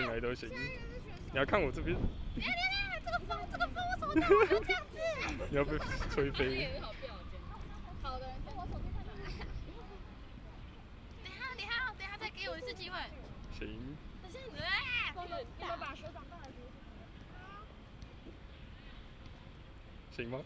进来都行。你要看我这边。别别别！这个风，这个风，我怎么打？这样子。你要被吹飞。好的，等我手机看看。等下，等下，等下，再给我一次机会。行。等下，你们把手掌放在桌子。行吗？